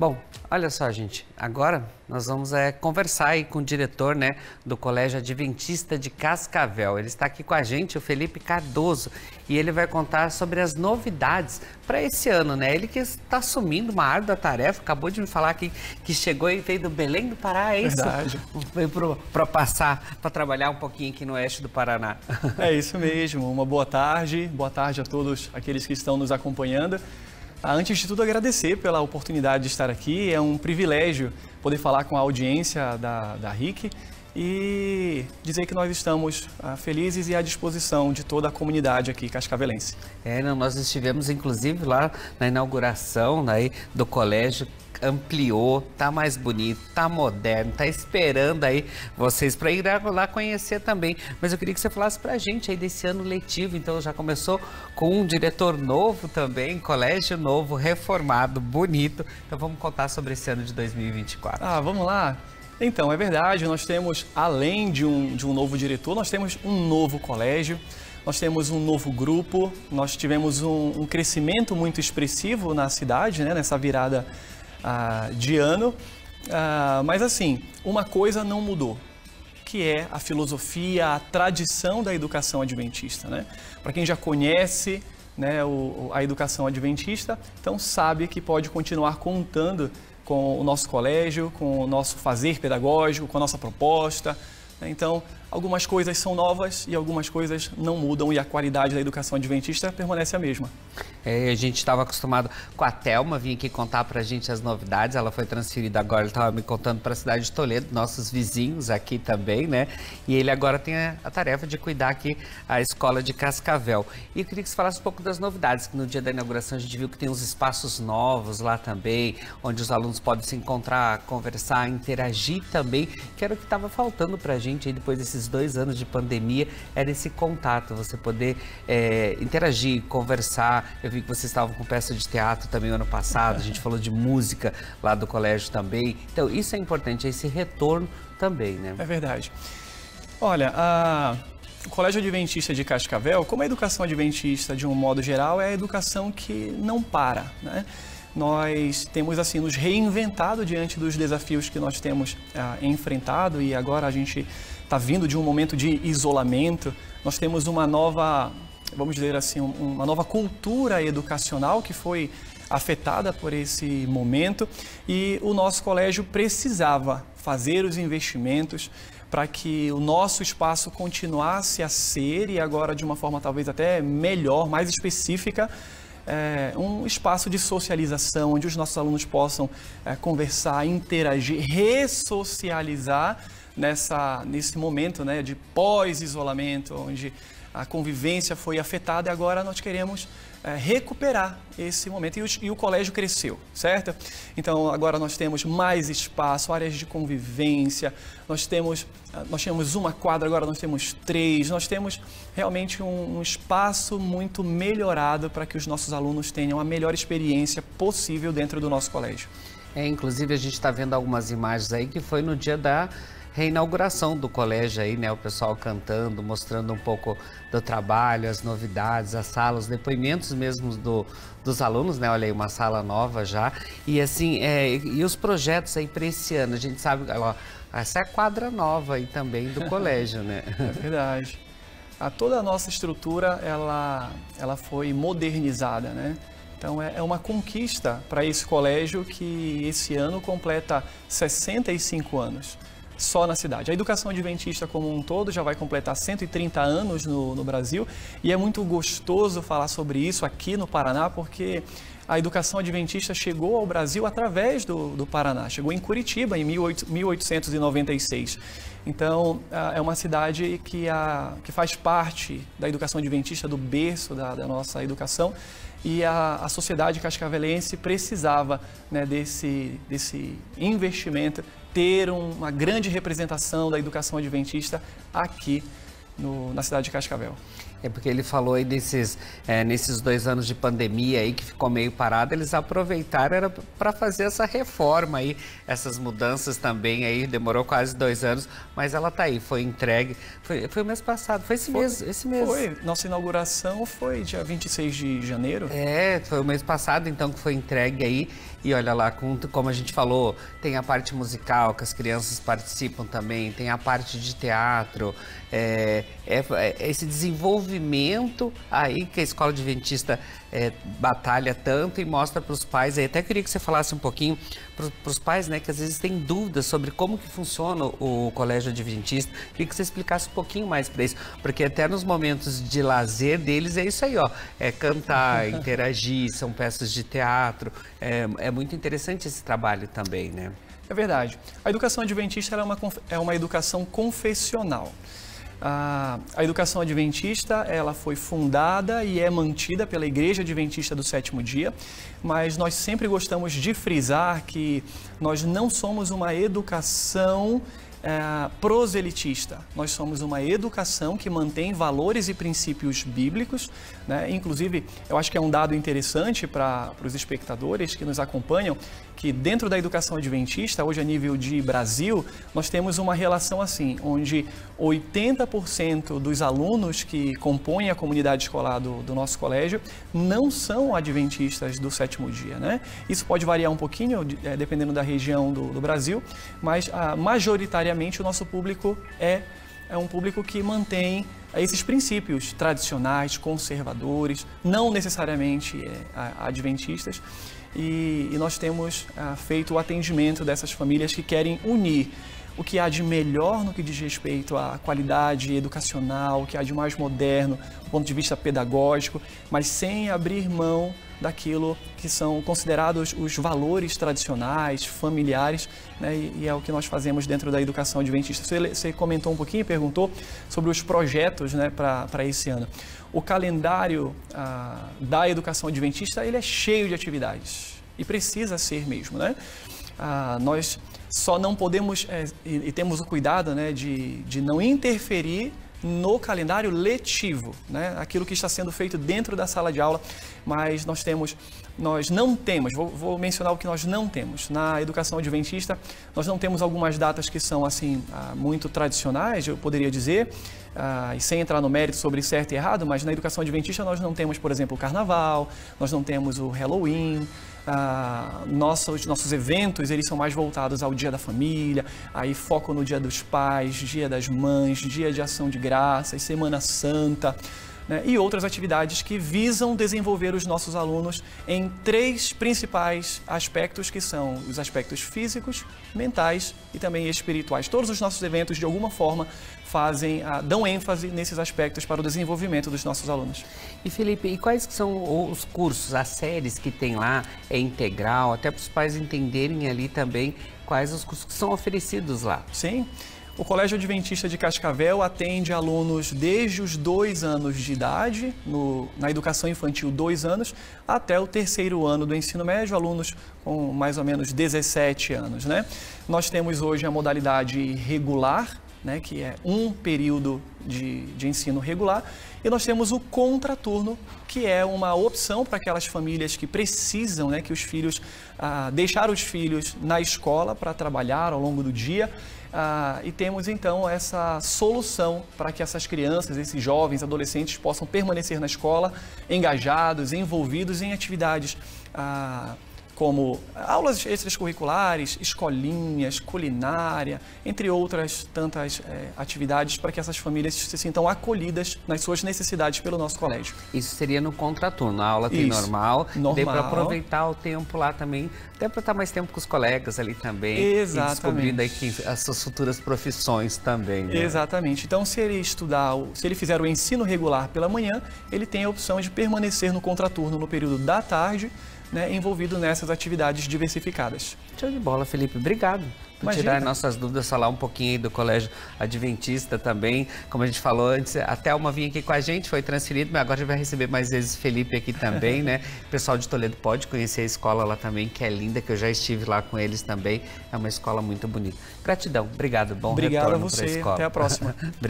Bom, olha só, gente. Agora nós vamos é, conversar aí com o diretor né, do Colégio Adventista de Cascavel. Ele está aqui com a gente, o Felipe Cardoso, e ele vai contar sobre as novidades para esse ano, né? Ele que está assumindo uma árdua tarefa, acabou de me falar aqui que chegou e veio do Belém do Pará, é isso? Verdade. Veio para passar, para trabalhar um pouquinho aqui no oeste do Paraná. É isso mesmo. Uma boa tarde, boa tarde a todos aqueles que estão nos acompanhando. Ah, antes de tudo, agradecer pela oportunidade de estar aqui. É um privilégio poder falar com a audiência da, da RIC e dizer que nós estamos ah, felizes e à disposição de toda a comunidade aqui cascavelense. É, nós estivemos inclusive lá na inauguração né, do colégio ampliou, tá mais bonito, tá moderno, tá esperando aí vocês para ir lá conhecer também. Mas eu queria que você falasse para a gente aí desse ano letivo. Então já começou com um diretor novo também, colégio novo, reformado, bonito. Então vamos contar sobre esse ano de 2024. Ah, vamos lá. Então, é verdade, nós temos, além de um, de um novo diretor, nós temos um novo colégio, nós temos um novo grupo, nós tivemos um, um crescimento muito expressivo na cidade, né, nessa virada ah, de ano. Ah, mas assim, uma coisa não mudou, que é a filosofia, a tradição da educação adventista. Né? Para quem já conhece né, o, a educação adventista, então sabe que pode continuar contando com o nosso colégio, com o nosso fazer pedagógico, com a nossa proposta. Né? Então, algumas coisas são novas e algumas coisas não mudam e a qualidade da educação adventista permanece a mesma. É, a gente estava acostumado com a Thelma vir aqui contar para a gente as novidades. Ela foi transferida agora, ele estava me contando para a cidade de Toledo, nossos vizinhos aqui também, né? E ele agora tem a, a, tarefa de cuidar aqui a escola de Cascavel. E eu queria que você falasse um pouco das novidades, que no dia da inauguração a gente viu que tem uns espaços novos lá também, onde os alunos podem se encontrar, conversar, interagir também, que era o que estava faltando para a gente aí depois desses dois anos de pandemia, era esse contato, você poder é, interagir, conversar. Eu vi que vocês estavam com peça de teatro também ano passado, a gente falou de música lá do colégio também. Então, isso é importante, esse retorno também, né? É verdade. Olha, a... O Colégio Adventista de Cascavel, como a educação adventista de um modo geral, é a educação que não para, né? Nós temos assim nos reinventado diante dos desafios que nós temos ah, enfrentado e agora a gente está vindo de um momento de isolamento. Nós temos uma nova vamos dizer assim, uma nova cultura educacional que foi afetada por esse momento e o nosso colégio precisava fazer os investimentos para que o nosso espaço continuasse a ser e agora de uma forma talvez até melhor, mais específica, é, um espaço de socialização onde os nossos alunos possam é, conversar, interagir, ressocializar nessa, nesse momento né, de pós-isolamento, onde a convivência foi afetada e agora nós queremos é, recuperar esse momento. E o, e o, colégio cresceu, certo? Então agora nós temos mais espaço, áreas de convivência, nós temos, nós temos uma quadra, agora nós temos três, nós temos realmente um, um espaço muito melhorado para que os nossos alunos tenham a melhor experiência possível dentro do nosso colégio. É, inclusive a gente está vendo algumas imagens aí que foi no dia da reinauguração do colégio aí, né? O pessoal cantando, mostrando um pouco do trabalho, as novidades, as salas, os depoimentos mesmo do, dos alunos, né? Olha aí, uma sala nova já. E assim, é, e os projetos aí para esse ano? A gente sabe, ó, essa é a quadra nova aí também do colégio, né? É verdade. A, toda a nossa estrutura, ela, ela foi modernizada, né? Então é, é uma conquista para esse colégio que esse ano completa 65 anos só na cidade. A educação adventista como um todo já vai completar 130 anos no, no Brasil e é muito gostoso falar sobre isso aqui no Paraná porque a educação adventista chegou ao Brasil através do, do Paraná, chegou em Curitiba em 1896. Então, é uma cidade que, a, que faz parte da educação adventista, do berço da, da nossa educação, e a, a sociedade cascavelense precisava né, desse, desse investimento ter uma grande representação da educação adventista aqui no, na cidade de Cascavel. É porque ele falou aí desses, é, nesses dois anos de pandemia aí que ficou meio parado, eles aproveitaram para fazer essa reforma aí, essas mudanças também aí, demorou quase dois anos, mas ela tá aí, foi entregue, foi, foi o mês passado, foi esse foi, mês, esse mês. Foi, nossa inauguração foi dia 26 de janeiro. É, foi o mês passado então que foi entregue aí E olha lá, como a gente falou, tem a parte musical que as crianças participam também, tem a parte de teatro, é, é, é esse desenvolvimento aí que a escola adventista é, batalha tanto e mostra para os pais. Eu até queria que você falasse um pouquinho para os pais, né, que às vezes têm dúvidas sobre como que funciona o colégio adventista. Queria que você explicasse um pouquinho mais para isso, porque até nos momentos de lazer deles é isso aí, ó, é cantar, interagir, são peças de teatro. É, é muito interessante esse trabalho também, né? É verdade. A educação adventista é uma, é uma educação confessional. A, a, educação adventista ela foi fundada e é mantida pela Igreja Adventista do Sétimo Dia, mas nós sempre gostamos de frisar que nós não somos uma educação é, proselitista. Nós somos uma educação que mantém valores e princípios bíblicos. Né? Inclusive, eu acho que é um dado interessante para os espectadores que nos acompanham, que dentro da educação adventista, hoje a nível de Brasil, nós temos uma relação assim, onde 80% dos alunos que compõem a comunidade escolar do, do, nosso colégio não são adventistas do sétimo dia. Né? Isso pode variar um pouquinho, é, dependendo da região do, do Brasil, mas ah, majoritariamente o nosso público é, é um público que mantém esses princípios tradicionais, conservadores, não necessariamente é, adventistas. E, e nós temos ah, feito o atendimento dessas famílias que querem unir o que há de melhor no que diz respeito à qualidade educacional, o que há de mais moderno do ponto de vista pedagógico, mas sem abrir mão daquilo que são considerados os valores tradicionais, familiares, né? e, e, é o que nós fazemos dentro da educação adventista. Você, você comentou um pouquinho, perguntou sobre os projetos né, para esse ano. O calendário ah, da educação adventista ele é cheio de atividades e precisa ser mesmo. Né? Ah, nós só não podemos, é, e, e, temos o cuidado né, de, de não interferir no calendário letivo, né? aquilo que está sendo feito dentro da sala de aula, mas nós temos, nós não temos, vou, vou, mencionar o que nós não temos. Na educação adventista, nós não temos algumas datas que são assim ah, muito tradicionais, eu poderia dizer, ah, e sem entrar no mérito sobre certo e errado, mas na educação adventista nós não temos, por exemplo, o carnaval, nós não temos o Halloween, ah, nossos, nossos eventos eles são mais voltados ao dia da família, aí foco no dia dos pais, dia das mães, dia de ação de graças, Semana Santa. Né, e outras atividades que visam desenvolver os nossos alunos em três principais aspectos, que são os aspectos físicos, mentais e também espirituais. Todos os nossos eventos, de alguma forma, fazem, ah, dão ênfase nesses aspectos para o desenvolvimento dos nossos alunos. E Felipe, e quais são os cursos, as séries que tem lá? É integral, até para os pais entenderem ali também quais os cursos que são oferecidos lá? Sim. O Colégio Adventista de Cascavel atende alunos desde os dois anos de idade, no, na educação infantil, dois anos, até o terceiro ano do ensino médio, alunos com mais ou menos 17 anos. Né? Nós temos hoje a modalidade regular, né, que é um período de, de ensino regular, e nós temos o contraturno, que é uma opção para aquelas famílias que precisam, né, que os filhos, ah, deixar os filhos na escola para trabalhar ao longo do dia, ah, e temos então essa solução para que essas crianças, esses jovens, adolescentes possam permanecer na escola, engajados, envolvidos em atividades ah, como aulas extracurriculares, escolinhas, culinária, entre outras tantas é, atividades para que essas famílias se sintam acolhidas nas suas necessidades pelo nosso colégio. Isso seria no contraturno, a aula tem Isso, normal, normal. para aproveitar o tempo lá também, até para estar mais tempo com os colegas ali também. Exatamente. E descobrindo aí que, as suas futuras profissões também. Né? Exatamente. Então, se ele estudar, se ele fizer o ensino regular pela manhã, ele tem a opção de permanecer no contraturno no período da tarde, né, envolvido nessas atividades diversificadas. Show de bola, Felipe. Obrigado por tirar nossas dúvidas, falar um pouquinho aí do Colégio Adventista também. Como a gente falou antes, a Thelma vinha aqui com a gente, foi transferido, mas agora a gente vai receber mais vezes Felipe aqui também, né? O pessoal de Toledo pode conhecer a escola lá também, que é linda, que eu já estive lá com eles também. É uma escola muito bonita. Gratidão, obrigado, bom Obrigado a você, até a próxima.